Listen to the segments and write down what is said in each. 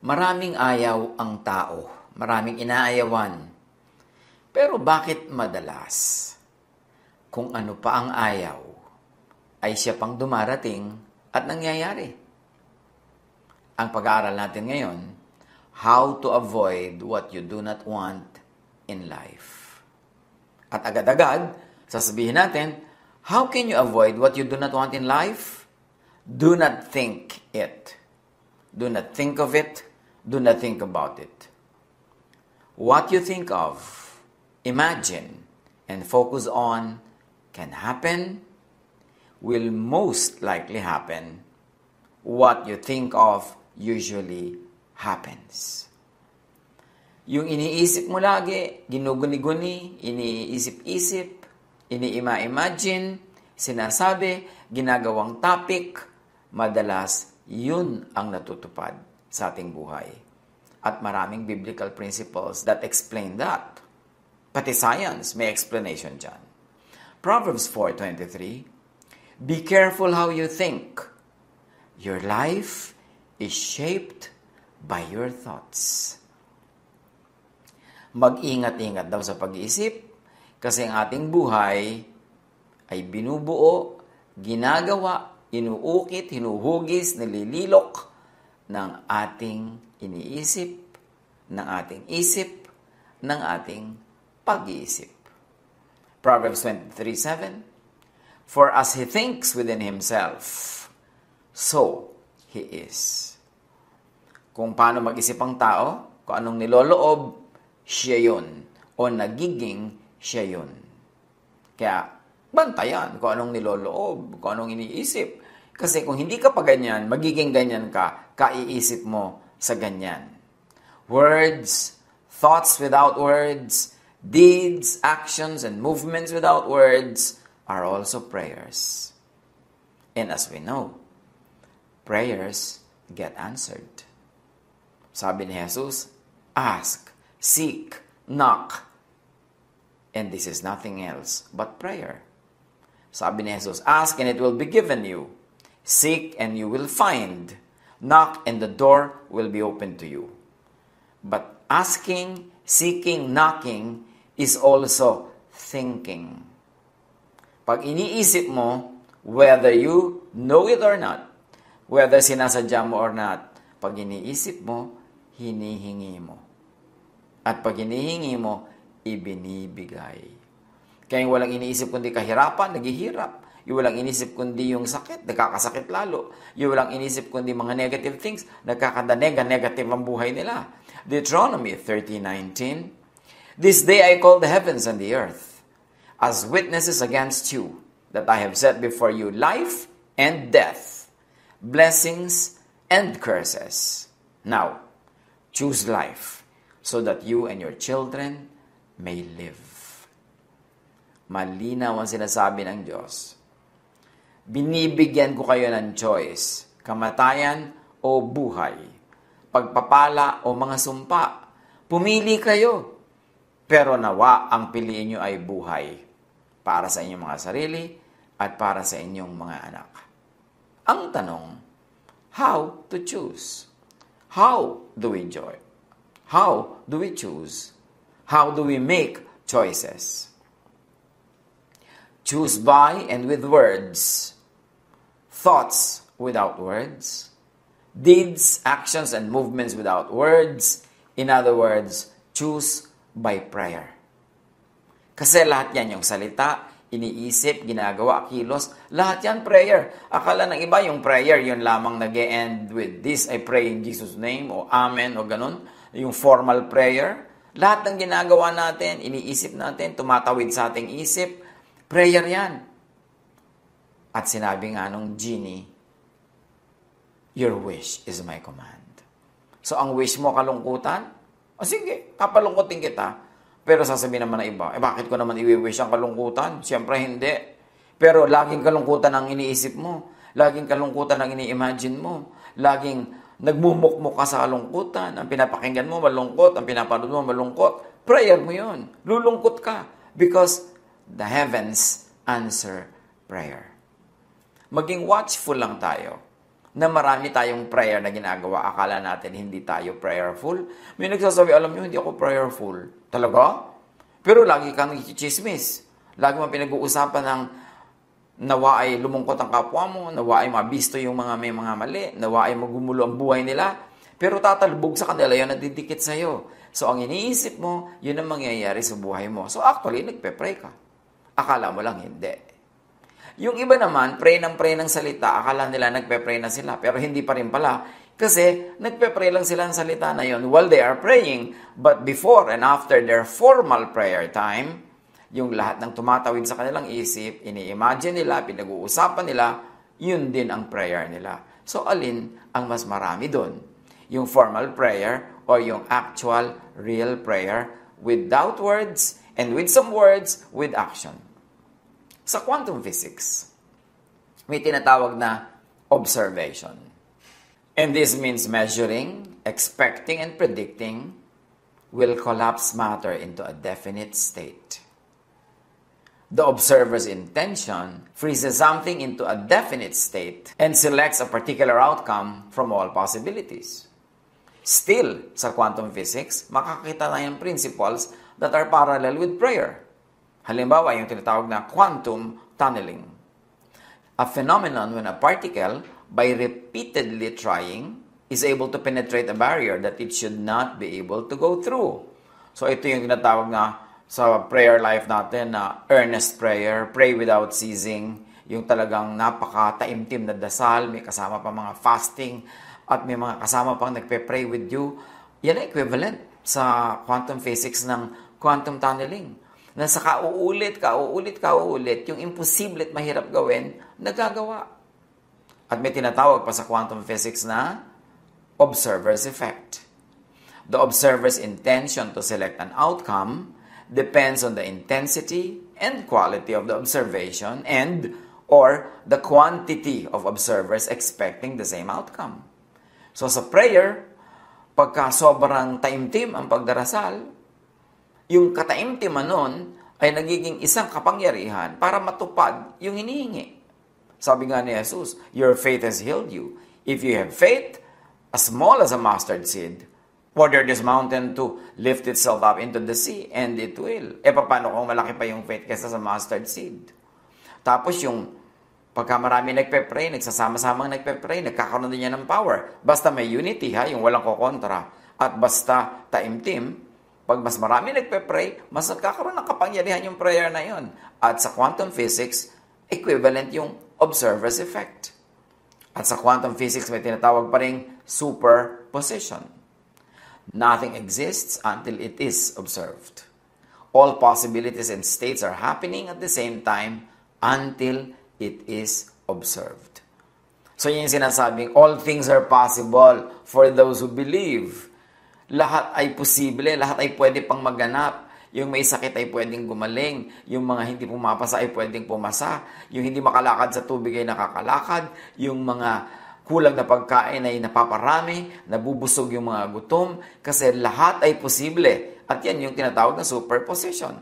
Maraming ayaw ang tao, maraming inaayawan. Pero bakit madalas? Kung ano pa ang ayaw, ay siya pang dumarating at nangyayari. Ang pag-aaral natin ngayon, how to avoid what you do not want in life. At agad-agad, sasabihin natin, how can you avoid what you do not want in life? Do not think it. Do not think of it do not think about it. What you think of, imagine, and focus on can happen, will most likely happen. What you think of usually happens. Yung iniisip mo lagi, ginuguni-guni, iniisip-isip, iniima-imagine, sinasabi, ginagawang topic, madalas yun ang natutupad sa ating buhay. At maraming biblical principles that explain that. Pati science may explanation dyan. Proverbs 4.23 Be careful how you think. Your life is shaped by your thoughts. Mag-ingat-ingat daw sa pag-iisip kasi ang ating buhay ay binubuo, ginagawa, inuukit, hinuhugis, nilililok ng ating iniisip, ng ating isip, ng ating pag-iisip. Proverbs 23:7 For as he thinks within himself, so he is. Kung paano mag-isip ang tao, kung anong niloloob, siya yun. O nagiging siya yun. Kaya, bantayan kung anong niloloob, kung anong iniisip. Kasi kung hindi ka pa ganyan, magiging ganyan ka, kaiisip mo sa ganyan. Words, thoughts without words, deeds, actions, and movements without words are also prayers. And as we know, prayers get answered. Sabi ni Jesus, ask, seek, knock. And this is nothing else but prayer. Sabi ni Jesus, ask and it will be given you. Seek and you will find. Knock and the door will be open to you. But asking, seeking, knocking is also thinking. Pag iniisip mo, whether you know it or not, whether sinasadya mo or not, pag iniisip mo, hinihingi mo. At pag hinihingi mo, ibinibigay. Kaya walang iniisip kundi kahirapan, naghihirap. Yung walang inisip kundi yung sakit, nagkakasakit lalo. Yung walang inisip kundi mga negative things, nagkakadanega, negative ang buhay nila. Deuteronomy 30.19 This day I call the heavens and the earth as witnesses against you that I have set before you life and death, blessings and curses. Now, choose life so that you and your children may live. Malinaw ang sinasabi ng Diyos binibigyan ko kayo ng choice, kamatayan o buhay, pagpapala o mga sumpa. Pumili kayo. Pero nawa ang piliin nyo ay buhay para sa inyong mga sarili at para sa inyong mga anak. Ang tanong, how to choose? How do we joy? How do we choose? How do we make choices? Choose by and with words thoughts without words, deeds, actions, and movements without words. In other words, choose by prayer. Kasi lahat yan yung salita, iniisip, ginagawa, kilos, lahat yan prayer. Akala ng iba yung prayer, yun lamang nag end with this, I pray in Jesus' name, o Amen, o ganun. Yung formal prayer. Lahat ng ginagawa natin, iniisip natin, tumatawid sa ating isip, prayer yan. At sinabi nga nung genie, Your wish is my command. So ang wish mo kalungkutan? O sige, papalungkutin kita. Pero sasabihin naman na iba, eh bakit ko naman i-wish ang kalungkutan? Siyempre hindi. Pero laging kalungkutan ang iniisip mo. Laging kalungkutan ang ini-imagine mo. Laging nagmumukmuk ka sa kalungkutan. Ang pinapakinggan mo malungkot, ang pinapanood mo malungkot. Prayer mo yun. Lulungkot ka. Because the heavens answer prayer maging watchful lang tayo. na marami tayong prayer na ginagawa. Akala natin hindi tayo prayerful. May nagsasabi, alam nyo, hindi ako prayerful. Talaga? Pero lagi kang chismis. Lagi mo pinag-uusapan ng nawa ay lumungkot ang kapwa mo, nawa ay mabisto yung mga may mga mali, nawa ay magumulo ang buhay nila. Pero tatalbog sa kanila yun, nadidikit sa'yo. So, ang iniisip mo, yun ang mangyayari sa buhay mo. So, actually, nagpe-pray ka. Akala mo lang hindi. Yung iba naman, pray ng pray ng salita, akala nila nagpe-pray na sila, pero hindi pa rin pala. Kasi nagpe-pray lang sila ng salita na yon while they are praying, but before and after their formal prayer time, yung lahat ng tumatawid sa kanilang isip, ini-imagine nila, pinag-uusapan nila, yun din ang prayer nila. So alin ang mas marami doon? Yung formal prayer or yung actual, real prayer without words and with some words with action. Sa quantum physics, may tinatawag na observation. And this means measuring, expecting, and predicting will collapse matter into a definite state. The observer's intention freezes something into a definite state and selects a particular outcome from all possibilities. Still, sa quantum physics, makakita tayo ng principles that are parallel with prayer. Halimbawa, yung tinatawag na quantum tunneling. A phenomenon when a particle, by repeatedly trying, is able to penetrate a barrier that it should not be able to go through. So ito yung tinatawag na sa prayer life natin na earnest prayer, pray without ceasing, yung talagang napaka-taimtim na dasal, may kasama pa mga fasting, at may mga kasama pang nagpe-pray with you. Yan ang equivalent sa quantum physics ng quantum tunneling na sa kauulit, kauulit, kauulit, yung imposible at mahirap gawin, nagagawa. At may tinatawag pa sa quantum physics na observer's effect. The observer's intention to select an outcome depends on the intensity and quality of the observation and or the quantity of observers expecting the same outcome. So sa prayer, pagka sobrang taimtim ang pagdarasal, yung kataimtiman nun ay nagiging isang kapangyarihan para matupad yung hinihingi. Sabi nga ni Jesus, your faith has healed you. If you have faith, as small as a mustard seed, order this mountain to lift itself up into the sea, and it will. E paano kung malaki pa yung faith kesa sa mustard seed? Tapos yung pagka marami nagpe-pray, nagsasama-sama nagpe-pray, nagkakaroon din niya ng power. Basta may unity ha, yung walang kokontra. At basta taimtim, pag mas marami nagpe-pray, mas nagkakaroon ng kapangyarihan yung prayer na yon. At sa quantum physics, equivalent yung observer's effect. At sa quantum physics, may tinatawag pa rin superposition. Nothing exists until it is observed. All possibilities and states are happening at the same time until it is observed. So yun yung sinasabing, all things are possible for those who believe lahat ay posible, lahat ay pwede pang maganap. Yung may sakit ay pwedeng gumaling. Yung mga hindi pumapasa ay pwedeng pumasa. Yung hindi makalakad sa tubig ay nakakalakad. Yung mga kulang na pagkain ay napaparami, nabubusog yung mga gutom, kasi lahat ay posible. At yan yung tinatawag na superposition.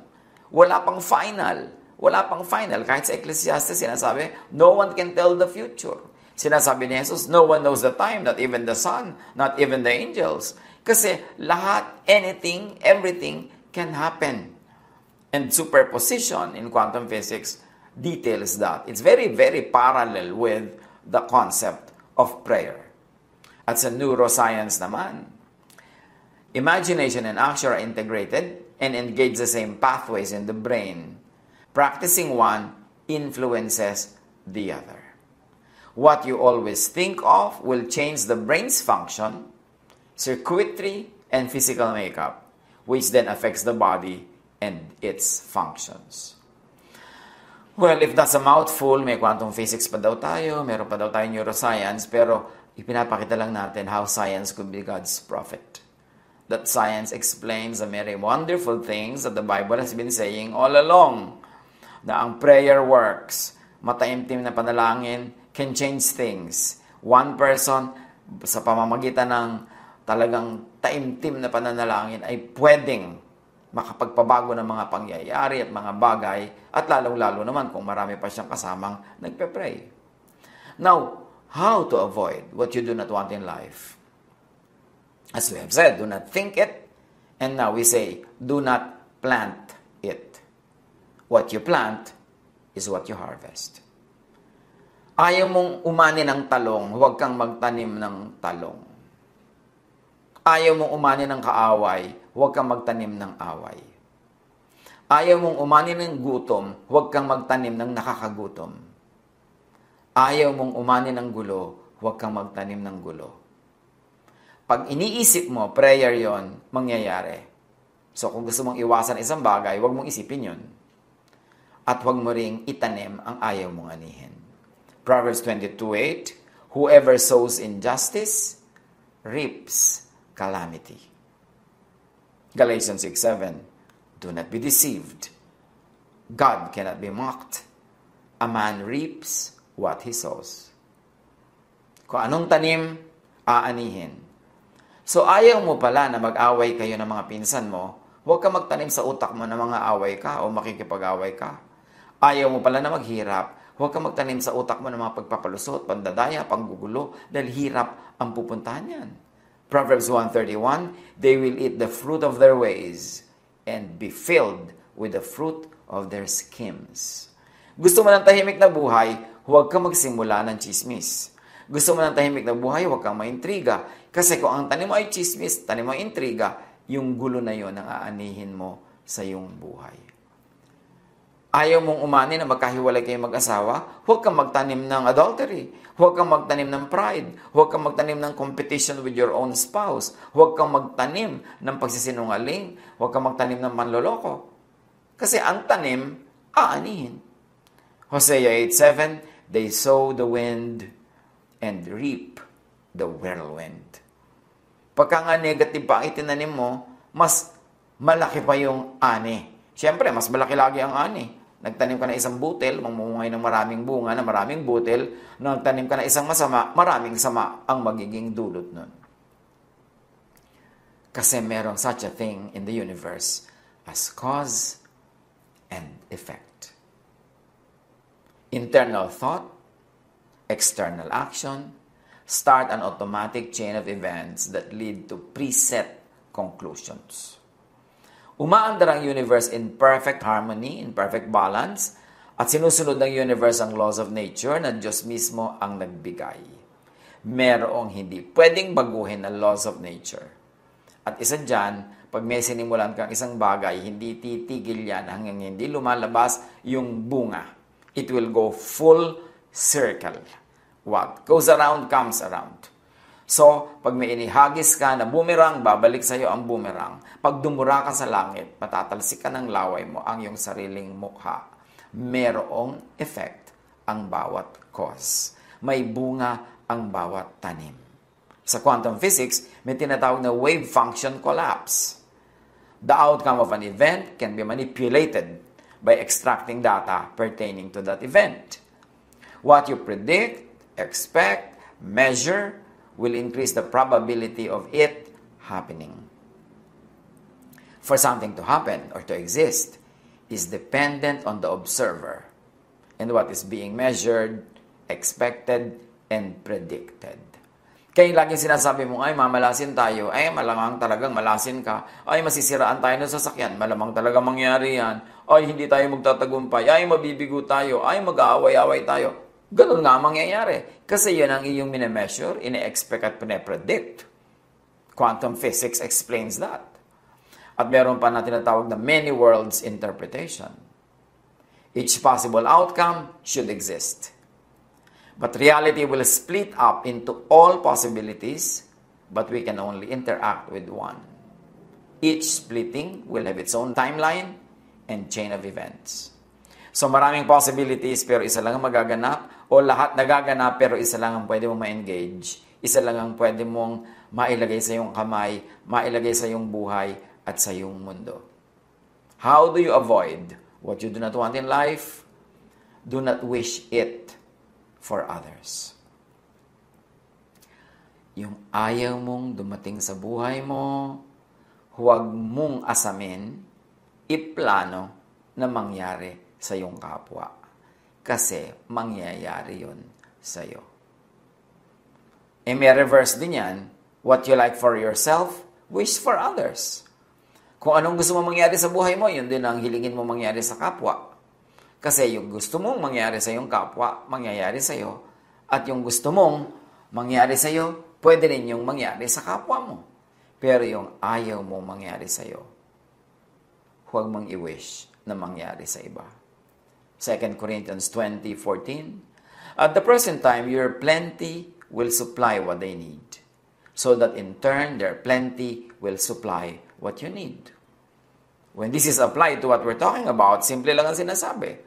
Wala pang final. Wala pang final. Kahit sa Ecclesiastes sinasabi, no one can tell the future. Sinasabi ni Jesus, no one knows the time, not even the Son, not even the angels. Kasi lahat, anything, everything can happen. And superposition in quantum physics details that. It's very, very parallel with the concept of prayer. At sa neuroscience naman, imagination and action are integrated and engage the same pathways in the brain. Practicing one influences the other. What you always think of will change the brain's function circuitry, and physical makeup, which then affects the body and its functions. Well, if that's a mouthful, may quantum physics pa daw tayo, meron pa daw tayo neuroscience, pero ipinapakita lang natin how science could be God's prophet. That science explains the many wonderful things that the Bible has been saying all along. Na ang prayer works, mataimtim na panalangin can change things. One person, sa pamamagitan ng talagang taimtim na pananalangin ay pwedeng makapagpabago ng mga pangyayari at mga bagay at lalong-lalo naman kung marami pa siyang kasamang nagpe-pray. Now, how to avoid what you do not want in life. As we have said, do not think it. And now we say, do not plant it. What you plant is what you harvest. Ayaw mong umani ng talong, huwag kang magtanim ng talong. Ayaw mong umani ng kaaway, huwag kang magtanim ng away. Ayaw mong umani ng gutom, huwag kang magtanim ng nakakagutom. Ayaw mong umani ng gulo, huwag kang magtanim ng gulo. Pag iniisip mo, prayer yon mangyayari. So kung gusto mong iwasan isang bagay, huwag mong isipin yon. At huwag mo ring itanim ang ayaw mong anihin. Proverbs 22:8, Whoever sows injustice reaps calamity. Galatians 6:7, Do not be deceived. God cannot be mocked. A man reaps what he sows. Kung anong tanim, aanihin. So ayaw mo pala na mag-away kayo ng mga pinsan mo, huwag ka magtanim sa utak mo na mga away ka o makikipag-away ka. Ayaw mo pala na maghirap, Huwag kang magtanim sa utak mo ng mga pagpapalusot, pandadaya, panggugulo, dahil hirap ang pupuntahan yan. Proverbs 131, They will eat the fruit of their ways and be filled with the fruit of their schemes. Gusto mo ng tahimik na buhay, huwag kang magsimula ng chismis. Gusto mo ng tahimik na buhay, huwag kang maintriga. Kasi kung ang tanim mo ay chismis, tanim mo ay intriga, yung gulo na yon ang aanihin mo sa iyong buhay ayaw mong umani na magkahiwalay kayo mag-asawa, huwag kang magtanim ng adultery. Huwag kang magtanim ng pride. Huwag kang magtanim ng competition with your own spouse. Huwag kang magtanim ng pagsisinungaling. Huwag kang magtanim ng manloloko. Kasi ang tanim, aanihin. Hosea 8.7, They sow the wind and reap the whirlwind. Pagka nga negative pa ang itinanim mo, mas malaki pa yung ani. Siyempre, mas malaki lagi ang ani. Nagtanim ka na isang butil, mamungay ng maraming bunga na maraming butil. Nagtanim ka na isang masama, maraming sama ang magiging dulot nun. Kasi meron such a thing in the universe as cause and effect. Internal thought, external action, start an automatic chain of events that lead to preset conclusions. Umaandar ang universe in perfect harmony, in perfect balance, at sinusunod ng universe ang laws of nature na Diyos mismo ang nagbigay. Merong hindi pwedeng baguhin ang laws of nature. At isa dyan, pag may sinimulan kang isang bagay, hindi titigil yan hanggang hindi lumalabas yung bunga. It will go full circle. What goes around comes around. So, pag may inihagis ka na boomerang, babalik sa iyo ang boomerang. Pag dumura ka sa langit, matatalsik ka ng laway mo ang iyong sariling mukha. Merong effect ang bawat cause. May bunga ang bawat tanim. Sa quantum physics, may tinatawag na wave function collapse. The outcome of an event can be manipulated by extracting data pertaining to that event. What you predict, expect, measure, will increase the probability of it happening. For something to happen or to exist is dependent on the observer and what is being measured, expected, and predicted. Kaya laging sinasabi mo, ay mamalasin tayo, ay malamang talagang malasin ka, ay masisiraan tayo ng sasakyan, malamang talagang mangyari yan, ay hindi tayo magtatagumpay, ay mabibigo tayo, ay mag-aaway-away tayo. Ganun nga mangyayari. Kasi yun ang iyong minemeasure, ine-expect at pine-predict. Quantum physics explains that. At meron pa na tinatawag na many worlds interpretation. Each possible outcome should exist. But reality will split up into all possibilities, but we can only interact with one. Each splitting will have its own timeline and chain of events. So maraming possibilities pero isa lang ang magaganap o lahat nagaganap pero isa lang ang pwede mong ma-engage. Isa lang ang pwede mong mailagay sa iyong kamay, mailagay sa iyong buhay at sa iyong mundo. How do you avoid what you do not want in life? Do not wish it for others. Yung ayaw mong dumating sa buhay mo, huwag mong asamin, iplano na mangyari sa iyong kapwa. Kasi mangyayari yon sa iyo. Eh, may reverse din yan. What you like for yourself, wish for others. Kung anong gusto mo mangyari sa buhay mo, yun din ang hilingin mo mangyari sa kapwa. Kasi yung gusto mong mangyari sa iyong kapwa, mangyayari sa iyo. At yung gusto mong mangyari sa iyo, pwede rin yung mangyari sa kapwa mo. Pero yung ayaw mo mangyari sa iyo, huwag mong i-wish na mangyari sa iba. 2 Corinthians 20:14 At the present time, your plenty will supply what they need, so that in turn their plenty will supply what you need. When this is applied to what we're talking about, simple lang ang sinasabi.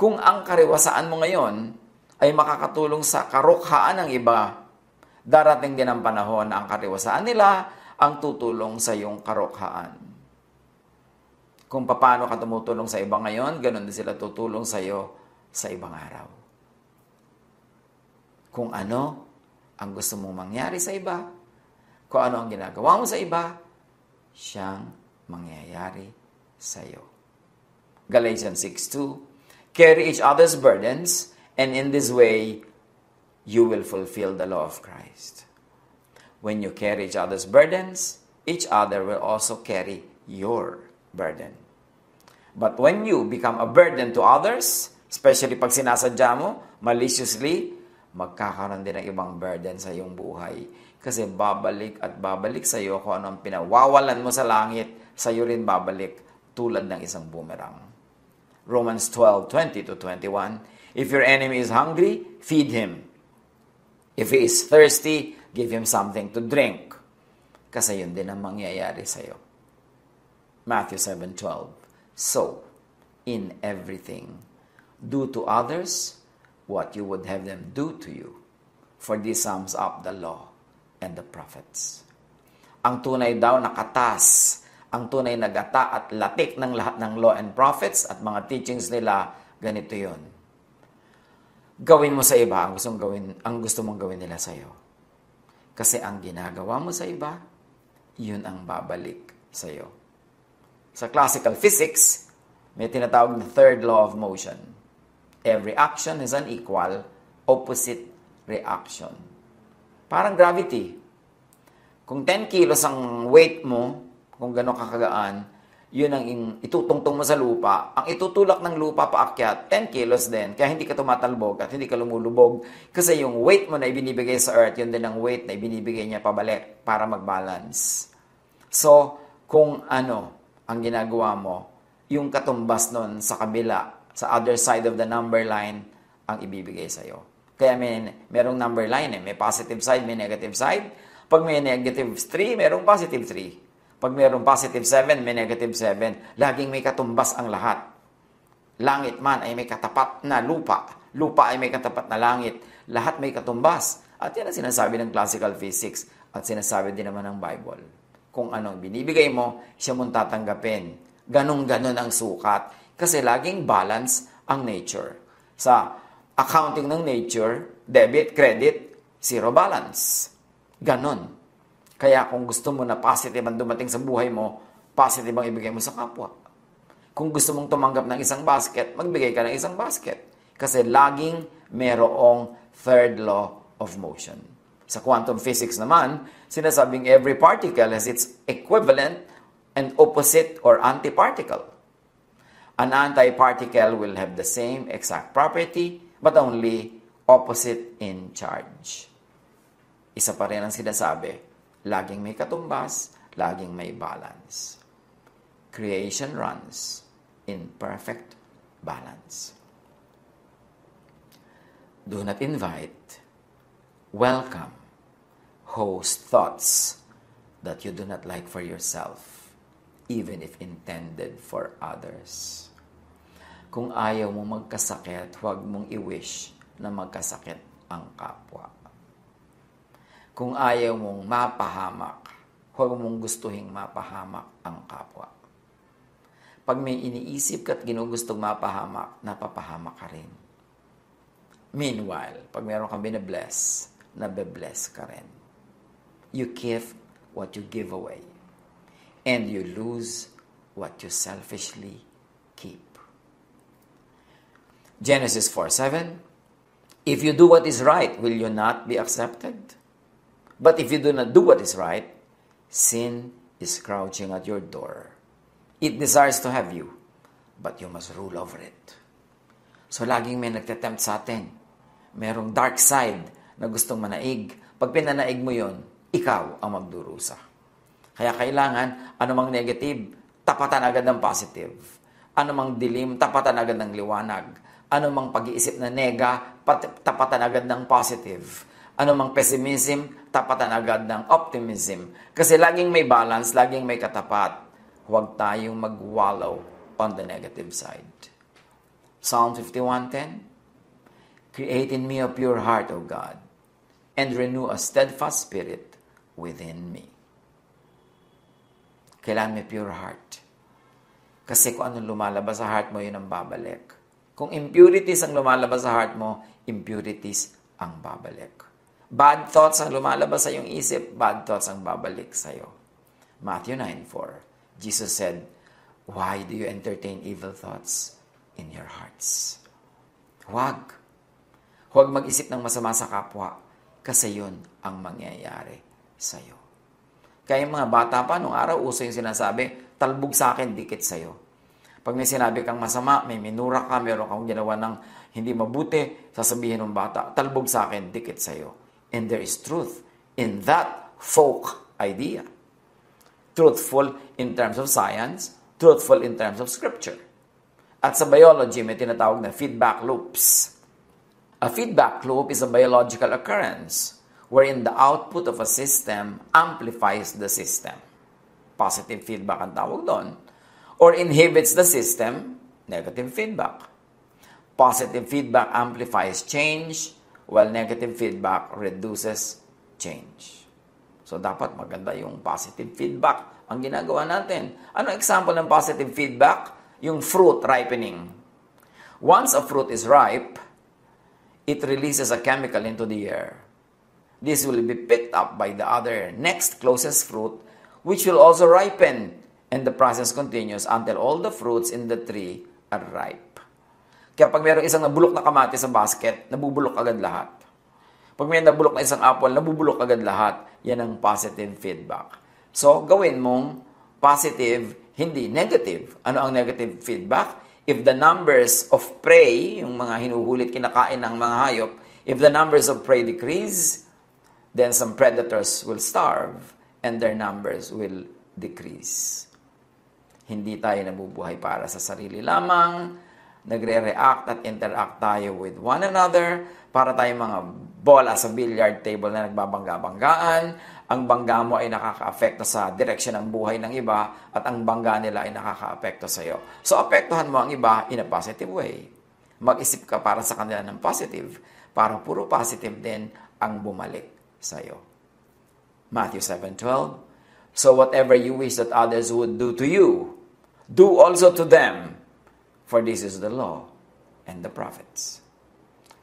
Kung ang kariwasaan mo ngayon ay makakatulong sa karukhaan ng iba, darating din ang panahon na ang kariwasaan nila ang tutulong sa iyong karukhaan. Kung paano ka tumutulong sa iba ngayon, ganun din sila tutulong sa iyo sa ibang araw. Kung ano ang gusto mong mangyari sa iba, kung ano ang ginagawa mo sa iba, siyang mangyayari sa iyo. Galatians 6.2 Carry each other's burdens, and in this way, you will fulfill the law of Christ. When you carry each other's burdens, each other will also carry your burden. But when you become a burden to others, especially pag sinasadya mo, maliciously, magkakaroon din ng ibang burden sa iyong buhay. Kasi babalik at babalik sa iyo kung anong pinawawalan mo sa langit, sa iyo rin babalik tulad ng isang boomerang. Romans 12:20 to 21 If your enemy is hungry, feed him. If he is thirsty, give him something to drink. Kasi yun din ang mangyayari sa iyo. Matthew 7:12. So, in everything, do to others what you would have them do to you. For this sums up the law and the prophets. Ang tunay daw nakatas, ang tunay na gata at latik ng lahat ng law and prophets at mga teachings nila, ganito yon. Gawin mo sa iba ang gusto, gawin, ang gusto mong gawin nila sa iyo. Kasi ang ginagawa mo sa iba, yun ang babalik sa iyo. Sa classical physics, may tinatawag na third law of motion. Every action is an equal opposite reaction. Parang gravity. Kung 10 kilos ang weight mo, kung gano'ng kakagaan, yun ang itutungtong mo sa lupa. Ang itutulak ng lupa paakyat, 10 kilos din. Kaya hindi ka tumatalbog at hindi ka lumulubog. Kasi yung weight mo na ibinibigay sa earth, yun din ang weight na ibinibigay niya pabalik para mag-balance. So, kung ano ang ginagawa mo, yung katumbas nun sa kabila, sa other side of the number line, ang ibibigay sa'yo. Kaya may merong number line eh. May positive side, may negative side. Pag may negative 3, merong positive 3. Pag mayroong positive 7, may negative 7. Laging may katumbas ang lahat. Langit man ay may katapat na lupa. Lupa ay may katapat na langit. Lahat may katumbas. At yan ang sinasabi ng classical physics at sinasabi din naman ng Bible. Kung anong binibigay mo, siya mong tatanggapin. Ganong-ganon ang sukat. Kasi laging balance ang nature. Sa accounting ng nature, debit, credit, zero balance. Ganon. Kaya kung gusto mo na positive ang dumating sa buhay mo, positive ang ibigay mo sa kapwa. Kung gusto mong tumanggap ng isang basket, magbigay ka ng isang basket. Kasi laging merong third law of motion. Sa quantum physics naman, sinasabing every particle has its equivalent and opposite or antiparticle. An antiparticle will have the same exact property, but only opposite in charge. Isa pa rin ang sinasabi, Laging may katumbas, laging may balance. Creation runs in perfect balance. Do not invite, welcome, host thoughts that you do not like for yourself, even if intended for others. Kung ayaw mo magkasakit, huwag mong i-wish na magkasakit ang kapwa. Kung ayaw mong mapahamak, huwag mong gustuhin mapahamak ang kapwa. Pag may iniisip ka at ginugustong mapahamak, napapahamak ka rin. Meanwhile, pag meron kang binabless, nabe-bless ka rin. You give what you give away. And you lose what you selfishly keep. Genesis 4:7 If you do what is right, will you not be accepted? But if you do not do what is right, sin is crouching at your door. It desires to have you, but you must rule over it. So laging may nagtetempt sa atin. Merong dark side na gustong manaig. Pag pinanaig mo yon, ikaw ang magdurusa. Kaya kailangan, anumang negative, tapatan agad ng positive. Anumang dilim, tapatan agad ng liwanag. Anumang pag-iisip na nega, tapatan agad ng positive. Anumang pessimism, tapatan agad ng optimism. Kasi laging may balance, laging may katapat. Huwag tayong mag-wallow on the negative side. Psalm 51.10 Create in me a pure heart, O God, and renew a steadfast spirit within me. Kailangan may pure heart. Kasi kung anong lumalabas sa heart mo, yun ang babalik. Kung impurities ang lumalabas sa heart mo, impurities ang babalik. Bad thoughts ang lumalabas sa iyong isip, bad thoughts ang babalik sa iyo. Matthew 9.4 Jesus said, Why do you entertain evil thoughts in your hearts? Huwag. Huwag mag-isip ng masama sa kapwa kasi yun ang mangyayari sa iyo. Kaya yung mga bata pa, nung araw, uso yung sinasabi, talbog sa akin, dikit sa iyo. Pag may sinabi kang masama, may minura ka, meron kang ginawa ng hindi mabuti, sasabihin ng bata, talbog sa akin, dikit sa iyo. And there is truth in that folk idea. Truthful in terms of science, truthful in terms of scripture. At sa biology, may tinatawag na feedback loops. A feedback loop is a biological occurrence wherein the output of a system amplifies the system. Positive feedback ang tawag doon. Or inhibits the system, negative feedback. Positive feedback amplifies change, while negative feedback reduces change. So, dapat maganda yung positive feedback ang ginagawa natin. Ano example ng positive feedback? Yung fruit ripening. Once a fruit is ripe, it releases a chemical into the air. This will be picked up by the other next closest fruit, which will also ripen, and the process continues until all the fruits in the tree are ripe. Kaya pag mayroong isang nabulok na kamati sa basket, nabubulok agad lahat. Pag may nabulok na isang apple, nabubulok agad lahat. Yan ang positive feedback. So, gawin mong positive, hindi negative. Ano ang negative feedback? If the numbers of prey, yung mga hinuhulit kinakain ng mga hayop, if the numbers of prey decrease, then some predators will starve and their numbers will decrease. Hindi tayo nabubuhay para sa sarili lamang, nagre-react at interact tayo with one another para tayo mga bola sa billiard table na nagbabangga-banggaan. Ang bangga mo ay nakaka-apekto sa direksyon ng buhay ng iba at ang bangga nila ay nakaka-apekto sa iyo. So, apektuhan mo ang iba in a positive way. Mag-isip ka para sa kanila ng positive para puro positive din ang bumalik sa iyo. Matthew 7:12 So whatever you wish that others would do to you, do also to them, for this is the law and the prophets.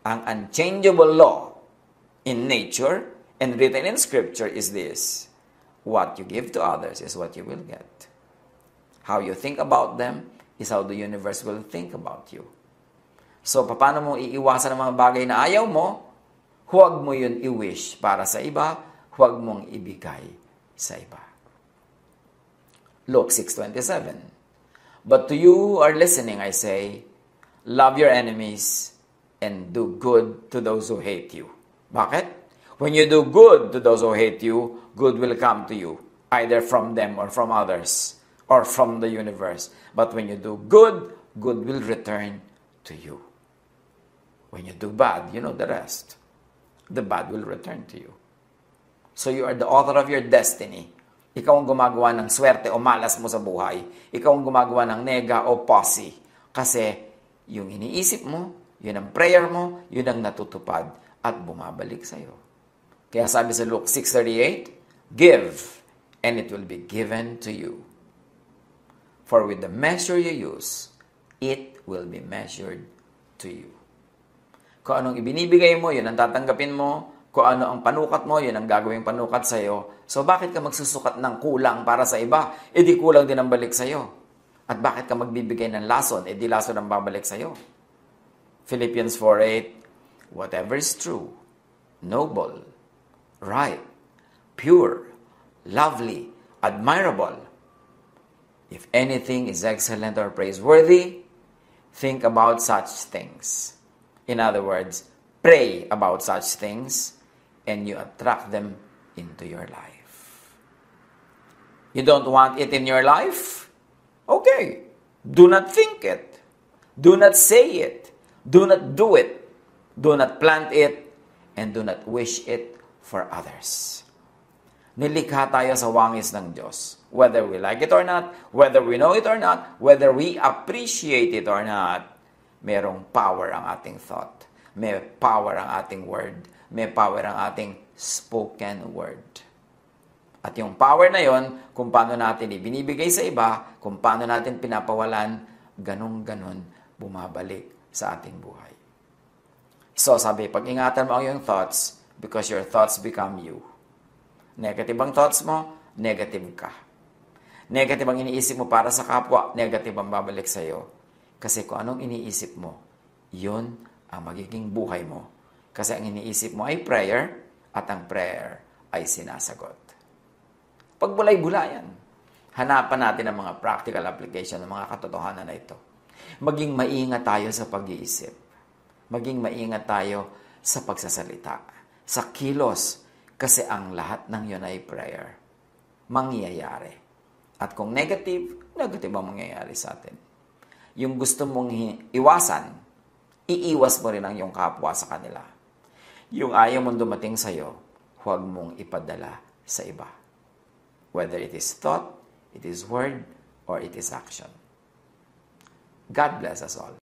Ang unchangeable law in nature and written in scripture is this. What you give to others is what you will get. How you think about them is how the universe will think about you. So, paano mo iiwasan ang mga bagay na ayaw mo? Huwag mo yun i-wish para sa iba, huwag mong ibigay sa iba. Luke 6.27 But to you are listening, I say, love your enemies and do good to those who hate you. Bakit? When you do good to those who hate you, good will come to you, either from them or from others, or from the universe. But when you do good, good will return to you. When you do bad, you know the rest. The bad will return to you. So you are the author of your destiny. Ikaw ang gumagawa ng swerte o malas mo sa buhay. Ikaw ang gumagawa ng nega o posse. Kasi yung iniisip mo, yun ang prayer mo, yun ang natutupad at bumabalik sa iyo. Kaya sabi sa Luke 6.38, Give, and it will be given to you. For with the measure you use, it will be measured to you. Kung anong ibinibigay mo, yun ang tatanggapin mo. Kung ano ang panukat mo, yun ang gagawing panukat sa iyo. So bakit ka magsusukat ng kulang para sa iba? E di kulang din ang balik sa iyo. At bakit ka magbibigay ng lason? E di lason ang babalik sa iyo. Philippians 4.8 Whatever is true, noble, right, pure, lovely, admirable. If anything is excellent or praiseworthy, think about such things. In other words, pray about such things and you attract them into your life. You don't want it in your life? Okay. Do not think it. Do not say it. Do not do it. Do not plant it. And do not wish it for others. Nilikha tayo sa wangis ng Diyos. Whether we like it or not, whether we know it or not, whether we appreciate it or not, merong power ang ating thought. May power ang ating word. May power ang ating spoken word. At yung power na yon, kung paano natin ibinibigay sa iba, kung paano natin pinapawalan, ganun-ganon bumabalik sa ating buhay. So sabi, pag-ingatan mo ang iyong thoughts because your thoughts become you. Negative ang thoughts mo, negative ka. Negative ang iniisip mo para sa kapwa, negative ang babalik sa iyo. Kasi kung anong iniisip mo, yun ang magiging buhay mo. Kasi ang iniisip mo ay prayer at ang prayer ay sinasagot. Pagbulay-bulayan. Hanapan natin ang mga practical application ng mga katotohanan na ito. Maging maingat tayo sa pag-iisip. Maging maingat tayo sa pagsasalita. Sa kilos. Kasi ang lahat ng yun ay prayer. Mangyayari. At kung negative, negative ang mangyayari sa atin. Yung gusto mong iwasan, iiwas mo rin ang iyong kapwa sa kanila. Yung ayaw mong dumating sa'yo, huwag mong ipadala sa iba whether it is thought, it is word, or it is action. God bless us all.